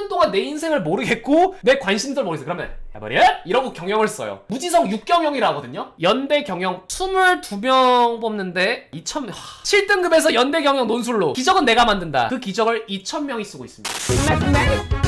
3년 동안 내 인생을 모르겠고 내 관심들 모르겠어. 그러면 야버려 이러고 경영을 써요. 무지성 6경영이라 하거든요. 연대 경영 22명 뽑는데 2천 7등급에서 연대 경영 논술로 기적은 내가 만든다. 그 기적을 2,000명이 쓰고 있습니다.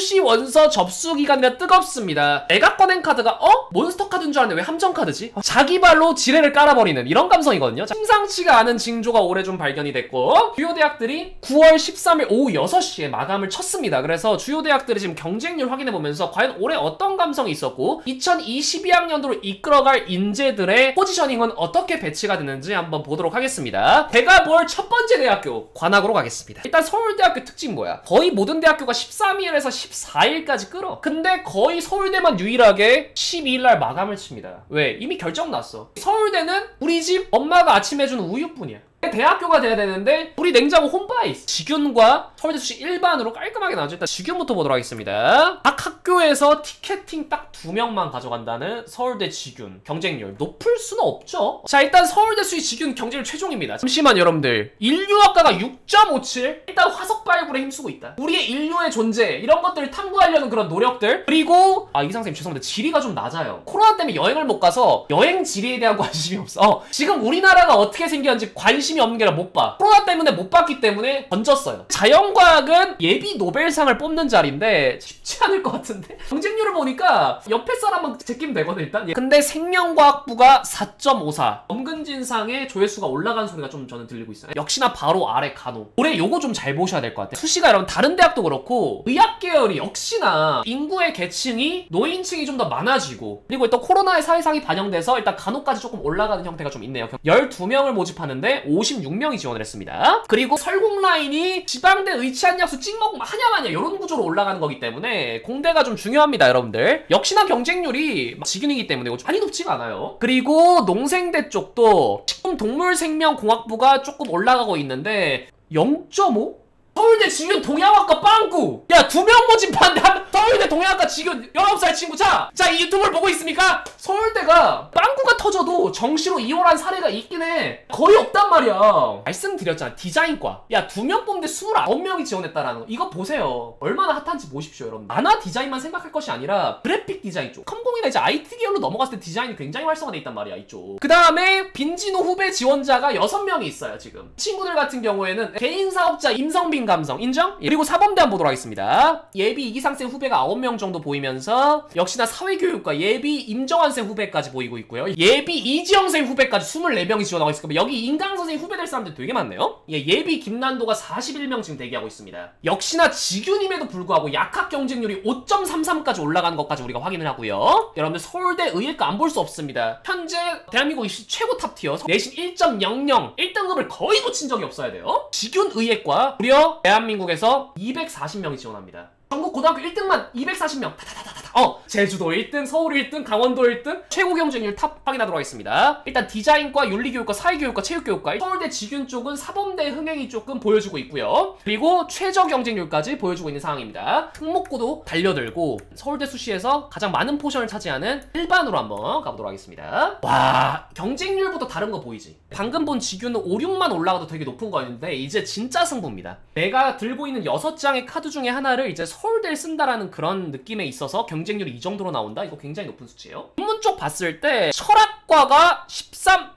수시 원서 접수 기간이라 뜨겁습니다. 내가 꺼낸 카드가 어? 몬스터 카드인 줄 알았는데 왜 함정 카드지? 어, 자기 발로 지뢰를 깔아버리는 이런 감성이거든요. 심상치가 않은 징조가 올해 좀 발견이 됐고 주요 대학들이 9월 13일 오후 6시에 마감을 쳤습니다. 그래서 주요 대학들이 지금 경쟁률 확인해 보면서 과연 올해 어떤 감성이 있었고 2022학년도로 이끌어갈 인재들의 포지셔닝은 어떻게 배치가 됐는지 한번 보도록 하겠습니다. 제가 볼 첫 번째 대학교 관악으로 가겠습니다. 일단 서울대학교 특징 뭐야? 거의 모든 대학교가 13일에서 14일까지 끌어. 근데 거의 서울대만 유일하게 12일 날 마감을 칩니다. 왜? 이미 결정 났어. 서울대는 우리 집 엄마가 아침 해주는 우유뿐이야. 대학교가 돼야 되는데 우리 냉장고 있어. 직윤과 서울대 수시 일반으로 깔끔하게 나눠져 일단 직윤부터 보도록 하겠습니다. 각 학교에서 티켓팅 딱 두 명만 가져간다는 서울대 직윤 경쟁률 높을 수는 없죠. 자 일단 서울대 수시 직윤 경쟁률 최종입니다. 잠시만 여러분들 인류학과가 6.57 일단 화석 발굴에 힘쓰고 있다. 우리의 인류의 존재 이런 것들을 탐구하려는 그런 노력들 그리고 아 이상쌤 죄송합니다. 지리가 좀 낮아요. 코로나 때문에 여행을 못 가서 여행 지리에 대한 관심이 없어. 어, 지금 우리나라가 어떻게 생겼는지 관심 관심이 없는 게 아니라 못 봐. 코로나 때문에 못 봤기 때문에 던졌어요. 자연과학은 예비 노벨상을 뽑는 자리인데 쉽지 않을 것 같은데? 경쟁률을 보니까 옆에 사람은 제끼면 되거든 일단. 예. 근데 생명과학부가 4.54. 엄근진상의 조회수가 올라간 소리가 좀 저는 들리고 있어요. 역시나 바로 아래 간호. 올해 요거 좀 잘 보셔야 될 것 같아요. 수시가 여러분 다른 대학도 그렇고 의학 계열이 역시나 인구의 계층이 노인층이 좀 더 많아지고 그리고 일단 코로나의 사회상이 반영돼서 일단 간호까지 조금 올라가는 형태가 좀 있네요. 12명을 모집하는데 56명이 지원을 했습니다. 그리고 설공 라인이 지방대 의치한 약수 찍먹 하냐마냐 이런 구조로 올라가는 거기 때문에 공대가 좀 중요합니다, 여러분들. 역시나 경쟁률이 직윤이기 때문에 많이 높지가 않아요. 그리고 농생대 쪽도 식품 동물생명공학부가 조금 올라가고 있는데 0.5? 서울대 지균 동양학과 빵꾸. 야 두 명 모집한데 한 서울대 동양학과 지균 19살 친구. 자! 자 이 유튜브를 보고 있습니까? 서울대가 빵꾸가 터져도 정시로 이혼한 사례가 있긴 해. 거의 없단 말이야. 말씀드렸잖아 디자인과. 야 두 명 뽑는데 29명이 지원했다라는 거. 이거 보세요. 얼마나 핫한지 보십시오 여러분. 만화 디자인만 생각할 것이 아니라 그래픽 디자인 쪽. 컴공이나 이제 IT 계열로 넘어갔을 때 디자인이 굉장히 활성화돼 있단 말이야 이쪽. 그 다음에 빈진호 후배 지원자가 6명이 있어요 지금. 친구들 같은 경우에는 개인 사업자 임성빈 감성 인정? 예. 그리고 사범대 한번 보도록 하겠습니다. 예비 이기상생 후배가 9명 정도 보이면서 역시나 사회교육과 예비 임정환생 후배까지 보이고 있고요. 예비 이지영생 후배까지 24명이 지원하고 있습니다. 여기 인강선생 후배 될 사람들 되게 많네요. 예, 예비 김난도가 41명 지금 대기하고 있습니다. 역시나 지균임에도 불구하고 약학 경쟁률이 5.33까지 올라가는 것까지 우리가 확인을 하고요. 여러분들 서울대 의예과 안 볼 수 없습니다. 현재 대한민국 최고 top tier 내신 1.00 1등급을 거의 놓친 적이 없어야 돼요. 지균 의예과 무려 대한민국에서 240명이 지원합니다. 전국 고등학교 1등만 240명. 다다다다다. 어 제주도 1등 서울 1등 강원도 1등 최고 경쟁률 top 확인하도록 하겠습니다. 일단 디자인과 윤리교육과 사회교육과 체육교육과 서울대 지균 쪽은 사범대 흥행이 조금 보여주고 있고요. 그리고 최저 경쟁률까지 보여주고 있는 상황입니다. 특목고도 달려들고 서울대 수시에서 가장 많은 포션을 차지하는 일반으로 한번 가보도록 하겠습니다. 와 경쟁률부터 다른 거 보이지? 방금 본 지균은 5, 6만 올라가도 되게 높은 거였는데 이제 진짜 승부입니다. 내가 들고 있는 6장의 카드 중에 하나를 이제 서울대를 쓴다라는 그런 느낌에 있어서 경쟁률이 이 정도로 나온다? 이거 굉장히 높은 수치예요. 문문 쪽 봤을 때 철학과가 13,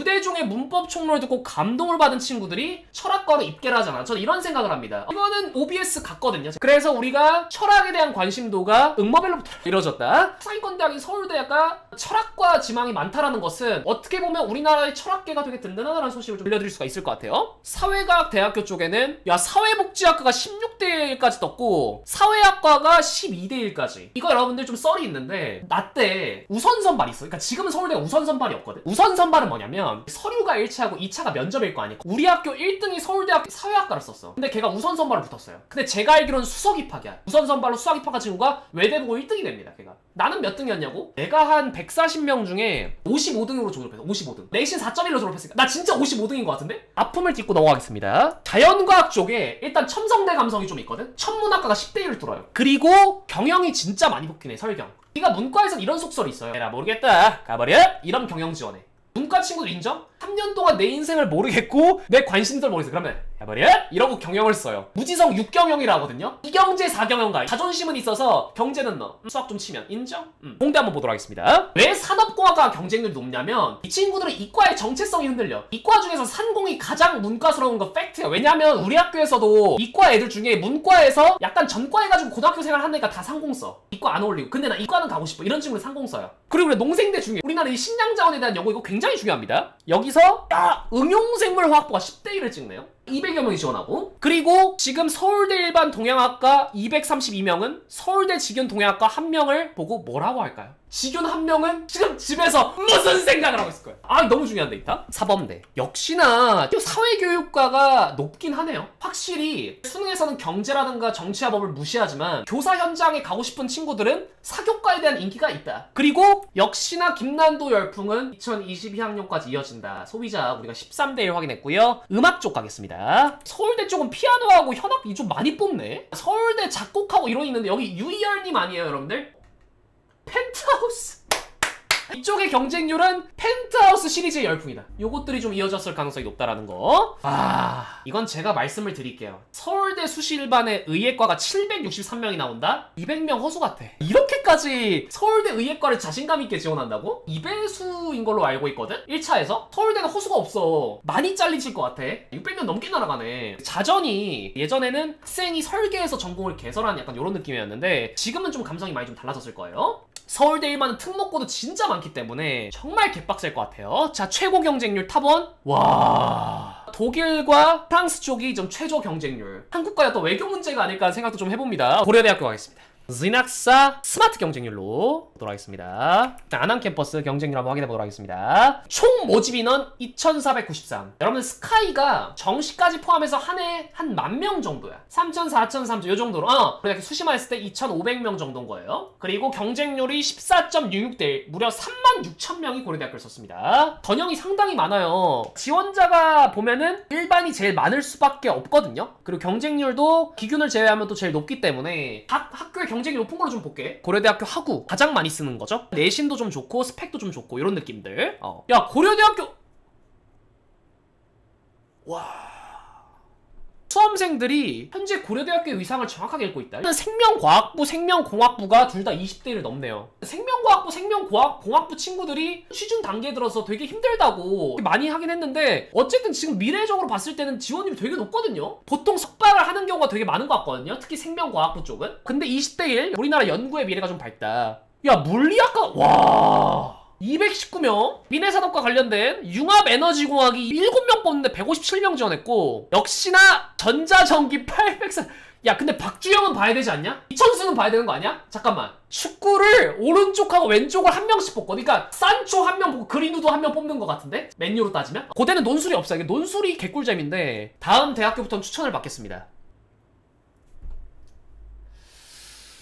유대중의 문법 총론을 듣고 감동을 받은 친구들이 철학과로 입계를 하잖아. 저는 이런 생각을 합니다. 이거는 OBS 같거든요. 그래서 우리가 철학에 대한 관심도가 응모별로부터 이루어졌다. 상위권대학인 서울대가 철학과 지망이 많다라는 것은 어떻게 보면 우리나라의 철학계가 되게 든든하다는 소식을 좀 들려드릴 수가 있을 것 같아요. 사회과학 대학교 쪽에는 야 사회복지학과가 16대 1까지 떴고 사회학과가 12대 1까지. 이거 여러분들 좀 썰이 있는데 나 때 우선 선발 있어. 그러니까 지금은 서울대가 우선 선발이 없거든. 우선 선발은 뭐냐면 보면 서류가 1차하고 2차가 면접일 거 아니야 우리 학교 1등이 서울대학교 사회학과를 썼어 근데 걔가 우선 선발을 붙었어요. 근데 제가 알기로는 수석 입학이야. 우선 선발로 수석 입학한 친구가 외대 보고 1등이 됩니다 걔가. 나는 몇 등이었냐고? 내가 한 140명 중에 55등으로 졸업했어 55등. 내신 4.1로 졸업했으니까. 나 진짜 55등인 것 같은데? 아픔을 딛고 넘어가겠습니다. 자연과학 쪽에 일단 첨성대 감성이 좀 있거든? 천문학과가 10대 1을 뚫어요. 그리고 경영이 진짜 많이 붙긴 해 설경. 네가 문과에선 이런 속설이 있어요. 에라 모르겠다. 가버려! 이런 경영 지원해 문과 친구들 인정? 3년 동안 내 인생을 모르겠고 내 관심들 모르겠어 그러면 야버려? 이러고 경영을 써요. 무지성 6경영이라 하거든요. 이경제 4경영가 자존심은 있어서 경제는 너. 음, 수학 좀 치면. 인정? 음. 공대 한번 보도록 하겠습니다. 왜 산업공학과 경쟁률이 높냐면 이 친구들은 이과의 정체성이 흔들려. 이과 중에서 산공이 가장 문과스러운 거 팩트야 왜냐면 우리 학교에서도 이과 애들 중에 문과에서 약간 전과해가지고 고등학교 생활 하니까 다 상공 써. 이과 안 어울리고. 근데 나 이과는 가고 싶어. 이런 친구는 상공 써요. 그리고 우리 농생대 중에 우리나라 이 식량자원에 대한 연구 이거 굉장히 중요합니다. 여기서 야 응용생물화학부가 10대 1을 찍네요 200여 명이 지원하고 그리고 지금 서울대 일반 동양학과 232명은 서울대 직윤 동양학과 한 명을 보고 뭐라고 할까요? 직윤 한 명은 지금 집에서 무슨 생각을 하고 있을 거예요 아 너무 중요한 데이터. 사범대. 역시나 사회교육과가 높긴 하네요. 확실히 수능에서는 경제라든가 정치화법을 무시하지만 교사 현장에 가고 싶은 친구들은 사교과에 대한 인기가 있다. 그리고 역시나 김난도 열풍은 2022학년까지 이어진다. 소비자 우리가 13대 1 확인했고요. 음악 쪽 가겠습니다. 서울대 쪽은 피아노하고 현악이 좀 많이 뽑네. 서울대 작곡하고 이론이 있는데 여기 유이열님 아니에요 여러분들? 펜트하우스 이쪽의 경쟁률은 펜트하우스 시리즈의 열풍이다. 요것들이 좀 이어졌을 가능성이 높다라는 거. 아, 이건 제가 말씀을 드릴게요. 서울대 수시 일반의 의예과가 763명이 나온다? 200명 허수 같아. 이렇게 까지 서울대 의예과를 자신감 있게 지원한다고? 2배수인 걸로 알고 있거든? 1차에서? 서울대는 허수가 없어. 많이 잘리실 것 같아. 600명 넘게 날아가네. 자전이 예전에는 학생이 설계해서 전공을 개설하는 약간 이런 느낌이었는데 지금은 좀 감성이 많이 좀 달라졌을 거예요. 서울대 일반은 특목고도 진짜 많기 때문에 정말 개빡셀 것 같아요. 자, 최고 경쟁률 top one. 와. 독일과 프랑스 쪽이 좀 최저 경쟁률. 한국과의 또 외교 문제가 아닐까 생각도 좀 해봅니다. 고려대학교 가겠습니다. 진학사 스마트 경쟁률로 보도록 하겠습니다. 안암 캠퍼스 경쟁률 한번 확인해 보도록 하겠습니다. 총 모집 인원 2,493. 여러분 스카이가 정시까지 포함해서 한 해 한 만 명 정도야. 3,000, 4,000, 3,000 요 정도로. 어. 그렇게 수시만 했을 때 2,500명 정도인 거예요. 그리고 경쟁률이 14.66대 1. 무려 3만 6천 명이 고려대학교를 썼습니다. 전형이 상당히 많아요. 지원자가 보면은 일반이 제일 많을 수밖에 없거든요. 그리고 경쟁률도 기균을 제외하면 또 제일 높기 때문에 각 학교의 경 쟁이 높은 걸로 좀 볼게. 고려대학교 하구 가장 많이 쓰는 거죠. 내신도 좀 좋고 스펙도 좀 좋고 이런 느낌들. 어. 야 고려대학교 와. 수험생들이 현재 고려대학교의 위상을 정확하게 읽고 있다. 생명과학부, 생명공학부가 둘 다 20대 1을 넘네요. 생명과학부, 생명공학부 친구들이 취준 단계에 들어서 되게 힘들다고 많이 하긴 했는데 어쨌든 지금 미래적으로 봤을 때는 지원율이 되게 높거든요. 보통 석박을 하는 경우가 되게 많은 것 같거든요. 특히 생명과학부 쪽은. 근데 20대 1 우리나라 연구의 미래가 좀 밝다. 야 물리학과 와. 219명 미네산업과 관련된 융합에너지공학이 7명 뽑는데 157명 지원했고 역시나 전자전기 804... 야 근데 박주영은 봐야 되지 않냐? 이천수는 봐야 되는 거 아니야? 잠깐만 축구를 오른쪽하고 왼쪽을 한 명씩 뽑고 그러니까 산초 한명 보고 그린우도 한 명 뽑는 것 같은데? 맨유로 따지면? 고대는 논술이 없어 이게 논술이 개꿀잼인데 다음 대학교부터는 추천을 받겠습니다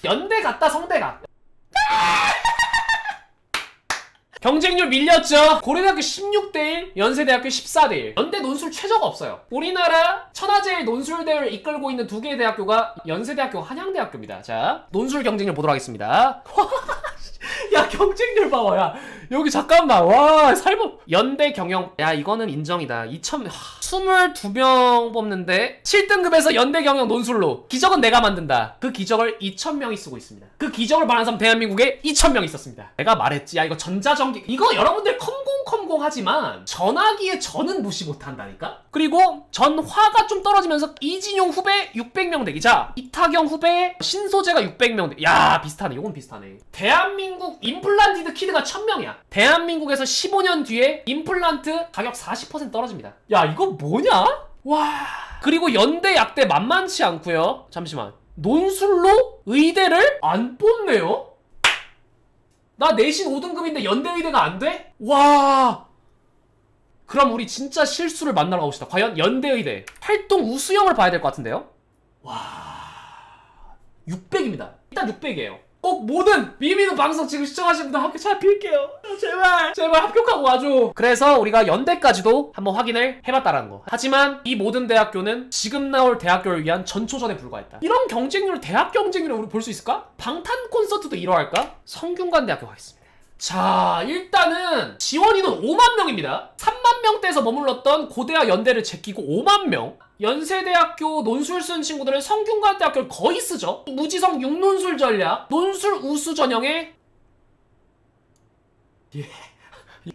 연대 갔다 성대 가 경쟁률 밀렸죠. 고려대학교 16대1, 연세대학교 14대1. 연대 논술 최저가 없어요. 우리나라 천하제일 논술대를 이끌고 있는 두 개의 대학교가 연세대학교, 한양대학교입니다. 자, 논술 경쟁률 보도록 하겠습니다. 야 경쟁률 봐봐 야. 여기 잠깐만. 와 살보 연대 경영. 야 이거는 인정이다. 2000 하, 22명 뽑는데 7등급에서 연대 경영 논술로 기적은 내가 만든다. 그 기적을 2000명이 쓰고 있습니다. 그 기적을 말하는 사람 대한민국에 2000명 있었습니다. 내가 말했지. 야 이거 전자전기. 이거 여러분들 컴 공컴공 하지만 전화기에 전은 무시 못한다니까? 그리고 전화가 좀 떨어지면서 이진용 후배 600명 대기 자 이타경 후배 신소재가 600명 대기 야 비슷하네. 요건 비슷하네. 대한민국 임플란티드 키드가 1000명이야. 대한민국에서 15년 뒤에 임플란트 가격 40% 떨어집니다. 야 이거 뭐냐? 와. 그리고 연대 약대 만만치 않고요. 잠시만. 논술로 의대를 안 뽑네요? 나 내신 5등급인데 연대 의대가 안 돼? 와. 그럼 우리 진짜 실수를 만나러 가봅시다. 과연 연대 의대 활동 우수형을 봐야 될 것 같은데요? 와. 600입니다. 일단 600이에요 꼭 모든 비미는 방송 지금 시청하시는 분들 합격 잘 빌게요. 제발 제발 합격하고 와줘. 그래서 우리가 연대까지도 한번 확인을 해봤다라는 거. 하지만 이 모든 대학교는 지금 나올 대학교를 위한 전초전에 불과했다. 이런 경쟁률 대학 경쟁률을 우리 볼 수 있을까? 방탄 콘서트도 이러할까? 성균관 대학교 가겠습니다. 자, 일단은 지원 인원 5만 명입니다. 3만 명대에서 머물렀던 고대와 연대를 제끼고 5만 명. 연세대학교 논술 쓴 친구들은 성균관대학교를 거의 쓰죠. 무지성 6논술 전략, 논술 우수 전형에 예.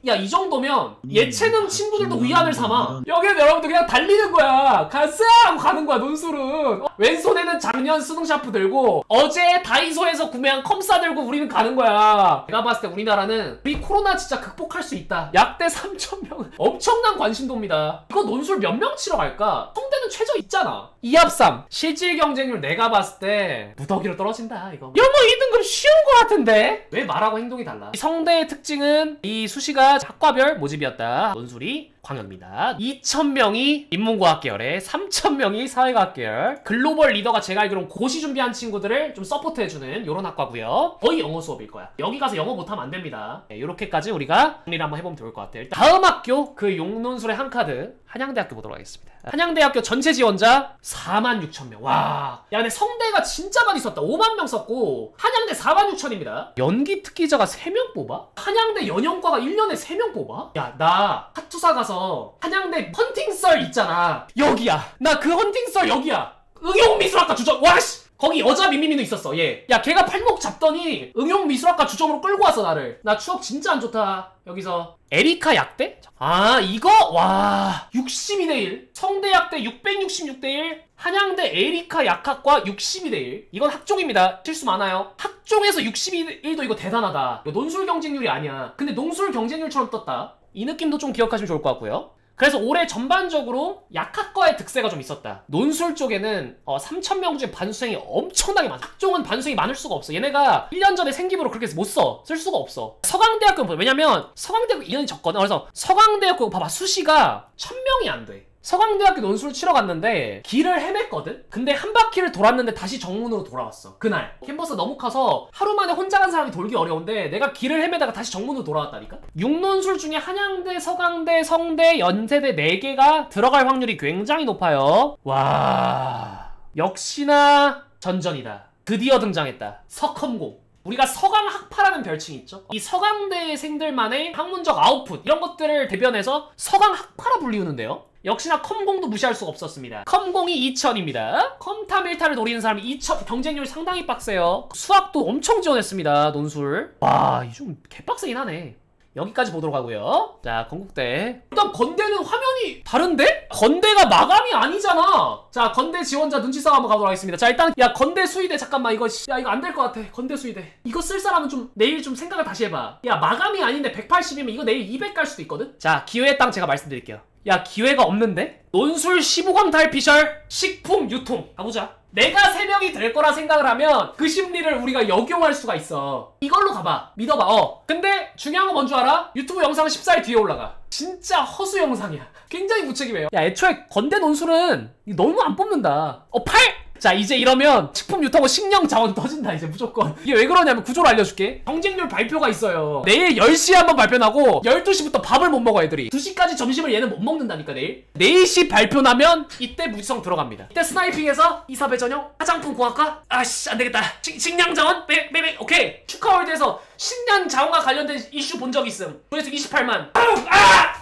야, 이 정도면 예체능 친구들도 위안을 삼아. 여기는 여러분들 그냥 달리는 거야. 가자! 하고 가는 거야, 논술은. 어, 왼손에는 작년 수능 샤프 들고, 어제 다이소에서 구매한 컴싸 들고 우리는 가는 거야. 내가 봤을 때 우리나라는 우리 코로나 진짜 극복할 수 있다. 약대 3,000명. 엄청난 관심도입니다. 이거 논술 몇 명 치러 갈까? 성대 는 최저 있잖아. 이합삼. 실질 경쟁률 내가 봤을 때 무더기로 떨어진다, 이거. 야, 뭐 2등급 쉬운 거 같은데? 왜 말하고 행동이 달라? 이 성대의 특징은 이 수시가 학과별 모집이었다. 논술이 광역입니다. 2,000명이 인문과학 계열에 3,000명이 사회과학 계열. 글로벌 리더가 제가 알기로는 고시 준비한 친구들을 좀 서포트해주는 이런 학과고요. 거의 영어 수업일 거야. 여기 가서 영어 못하면 안 됩니다. 네, 이렇게까지 우리가 정리를 한번 해보면 좋을 것 같아요. 일단 다음 학교 그 용논술의 한 카드 한양대학교 보도록 하겠습니다. 한양대학교 전체 지원자 4만 6천 명. 와. 야, 근데 성대가 진짜 많이 썼다. 5만 명 썼고 한양대 4만 6천입니다. 연기 특기자가 3명 뽑아? 한양대 연영과가 1년에 3명 뽑아? 야, 나 하투사 가서 한양대 헌팅썰 있잖아. 여기야. 나 그 헌팅썰 여기야. 응용미술학과 주점. 와 씨. 거기 여자 미미미도 있었어, 얘. 야, 걔가 팔목 잡더니 응용미술학과 주점으로 끌고 왔어, 나를. 나 추억 진짜 안 좋다. 여기서. 에리카 약대? 아, 이거? 와. 62대1. 성대 약대 666대1. 한양대 에리카 약학과 62대1. 이건 학종입니다. 실수 많아요. 학종에서 62대1도 이거 대단하다. 이거 논술 경쟁률이 아니야. 근데 논술 경쟁률처럼 떴다. 이 느낌도 좀 기억하시면 좋을 것 같고요. 그래서 올해 전반적으로 약학과의 득세가 좀 있었다. 논술 쪽에는 어, 3,000명 중에 반수생이 엄청나게 많아. 학종은 반수생이 많을 수가 없어. 얘네가 1년 전에 생기부로 그렇게 못 써. 쓸 수가 없어. 서강대학교는 뭐야? 왜냐면 서강대학교 인원이 적거든. 그래서 서강대학교 봐봐. 수시가 1,000명이 안 돼. 서강대학교 논술 치러 갔는데 길을 헤맸거든? 근데 한 바퀴를 돌았는데 다시 정문으로 돌아왔어. 그날. 캠퍼스 너무 커서 하루 만에 혼자 간 사람이 돌기 어려운데 내가 길을 헤매다가 다시 정문으로 돌아왔다니까? 육논술 중에 한양대, 서강대, 성대, 연세대 4개가 들어갈 확률이 굉장히 높아요. 와. 역시나 전전이다. 드디어 등장했다. 석험고. 우리가 서강학파라는 별칭이 있죠. 이 서강대생들만의 학문적 아웃풋 이런 것들을 대변해서 서강학파라 불리우는데요. 역시나 컴공도 무시할 수가 없었습니다. 컴공이 2000입니다. 컴타 밀타를 노리는 사람이 2000 경쟁률 상당히 빡세요. 수학도 엄청 지원했습니다. 논술. 와, 이 좀 개빡세긴 하네. 여기까지 보도록 하고요. 자, 건국대. 일단 건대는 화면이 다른데? 건대가 마감이 아니잖아. 자, 건대 지원자 눈치 싸움 한번 가도록 하겠습니다. 자, 일단 야, 건대 수의대 잠깐만 이거 씨, 야, 이거 안 될 것 같아. 건대 수의대. 이거 쓸 사람은 좀 내일 좀 생각을 다시 해봐. 야, 마감이 아닌데 180이면 이거 내일 200 갈 수도 있거든. 자, 기회의 땅 제가 말씀드릴게요. 야, 기회가 없는데? 논술 15강 탈피셜 식품 유통. 가보자. 내가 세 명이 될 거라 생각을 하면 그 심리를 우리가 역용할 수가 있어. 이걸로 가봐. 믿어봐. 어. 근데 중요한 건뭔줄 알아? 유튜브 영상 14일 뒤에 올라가. 진짜 허수 영상이야. 굉장히 무책임해요. 야, 애초에 건대 논술은 너무 안 뽑는다. 어, 8! 자 이제 이러면 식품 유통은 식량 자원 터진다 이제 무조건. 이게 왜 그러냐면 구조를 알려줄게. 경쟁률 발표가 있어요. 내일 10시에 한번 발표나고 12시부터 밥을 못 먹어 애들이. 2시까지 점심을 얘는 못 먹는다니까 내일. 4시 발표 나면 이때 무지성 들어갑니다. 이때 스나이핑해서 이사배 전형 화장품 공학과? 아씨 안되겠다. 식량 자원? 빼빼빼. 오케이. 축하월드에서 식량 자원과 관련된 이슈 본 적 있음. 조회수 28만. 아! 아! 아!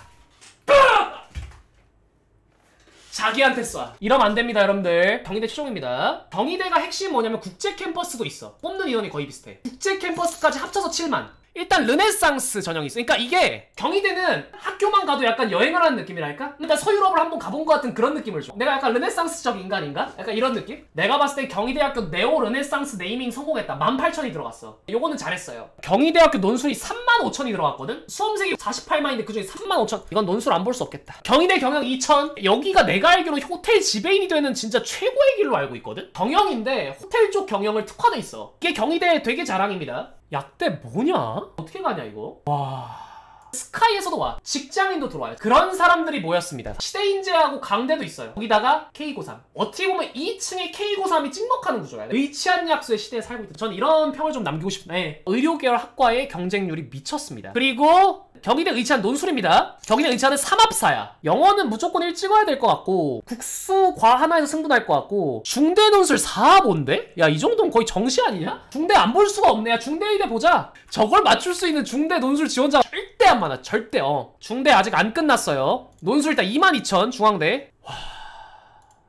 자기한테 쏴. 이러면 안 됩니다, 여러분들. 경희대 최종입니다. 경희대가 핵심이 뭐냐면 국제 캠퍼스도 있어. 뽑는 인원이 거의 비슷해. 국제 캠퍼스까지 합쳐서 7만. 일단 르네상스 전형이 있어. 그러니까 이게 경희대는 학교만 가도 약간 여행을 하는 느낌이랄까? 일단 서유럽을 한번 가본 것 같은 그런 느낌을 줘. 내가 약간 르네상스적 인간인가? 약간 이런 느낌? 내가 봤을 때 경희대학교 네오 르네상스 네이밍 성공했다. 18,000이 들어갔어. 요거는 잘했어요. 경희대학교 논술이 35,000이 들어갔거든? 수험생이 48만인데 그중에 35,000. 이건 논술 안 볼 수 없겠다. 경희대 경영 2,000. 여기가 내가 알기로 호텔 지배인이 되는 진짜 최고의 길로 알고 있거든? 경영인데 호텔 쪽 경영을 특화돼 있어. 이게 경희대 되게 자랑입니다. 약대 뭐냐? 어떻게 가냐 이거? 와... 스카이에서도 와. 직장인도 들어와요. 그런 사람들이 모였습니다. 시대인재하고 강대도 있어요. 거기다가 K고3. 어떻게 보면 2층에 K고3이 찍먹하는 구조야. 의치한 약수의 시대에 살고 있다. 저는 이런 평을 좀 남기고 싶네. 의료 계열 학과의 경쟁률이 미쳤습니다. 그리고 경희대 의치한 논술입니다. 경희대 의치하는 삼합사야. 영어는 무조건 1 찍어야 될 것 같고 국수 과 하나에서 승분할 것 같고 중대 논술 4본데? 야 이 정도면 거의 정시 아니냐? 중대 안 볼 수가 없네. 야 중대 의대 보자. 저걸 맞출 수 있는 중대 논술 지원자가 절대 안 많아. 절대 어. 중대 아직 안 끝났어요. 논술 일단 22,000 중앙대.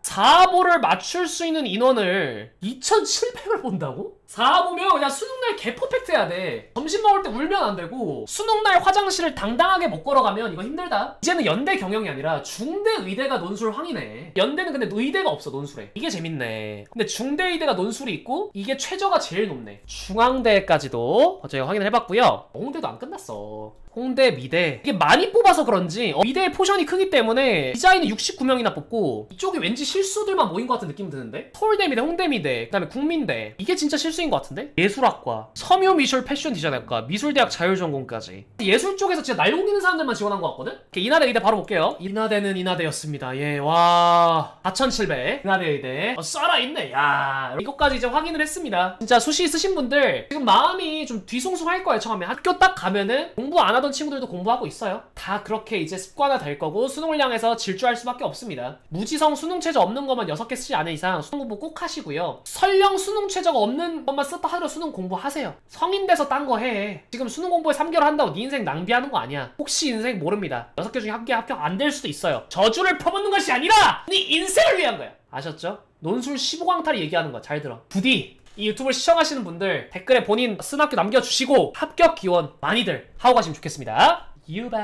4보를 맞출 수 있는 인원을 2,700을 본다고? 4 보면 그냥 수능날 개 퍼펙트 해야 돼. 점심 먹을 때 울면 안 되고 수능날 화장실을 당당하게 못 걸어가면 이거 힘들다. 이제는 연대 경영이 아니라 중대 의대가 논술 황이네. 연대는 근데 의대가 없어 논술에. 이게 재밌네. 근데 중대 의대가 논술이 있고 이게 최저가 제일 높네. 중앙대까지도 저희가 확인을 해봤고요. 홍대도 안 끝났어. 홍대, 미대 이게 많이 뽑아서 그런지 어, 미대의 포션이 크기 때문에 디자인은 69명이나 뽑고 이쪽이 왠지 실수들만 모인 것 같은 느낌 드는데 서울대 미대, 홍대 미대, 그 다음에 국민대 이게 진짜 실수 인 것 같은데? 예술학과, 섬유미술 패션 디자인학과, 미술대학 자율전공까지. 예술 쪽에서 진짜 날고 기는 사람들만 지원한 것 같거든? 인하대 의대 바로 볼게요. 인하대는 인하대였습니다. 예 와 4700 인하대 의대. 어, 써 있네. 야 이것까지 이제 확인을 했습니다. 진짜 수시 있으신 분들 지금 마음이 좀 뒤숭숭할 거예요 처음에. 학교 딱 가면은 공부 안 하던 친구들도 공부하고 있어요. 다 그렇게 이제 습관화 될 거고 수능을 향해서 질주할 수밖에 없습니다. 무지성 수능 최저 없는 것만 6개 쓰지 않은 이상 수능 공부 꼭 하시고요. 설령 수능 최저가 없는 것만 썼다 하더라도 수능 공부하세요. 성인 돼서 딴 거 해. 지금 수능 공부에 3개월 한다고 네 인생 낭비하는 거 아니야. 혹시 인생 모릅니다. 6개 중에 한 개 합격 안 될 수도 있어요. 저주를 퍼붓는 것이 아니라 네 인생을 위한 거야. 아셨죠? 논술 15강탈이 얘기하는 거야. 잘 들어. 부디 이 유튜브를 시청하시는 분들 댓글에 본인 쓴 학교 남겨주시고 합격 기원 많이들 하고 가시면 좋겠습니다. 유바